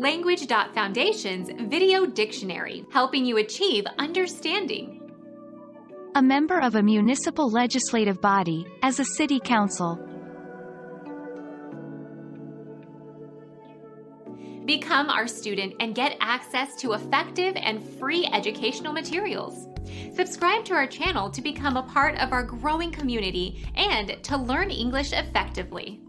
Language.Foundation's Video Dictionary, helping you achieve understanding. A member of a municipal legislative body, as a city council. Become our student and get access to effective and free educational materials. Subscribe to our channel to become a part of our growing community and to learn English effectively.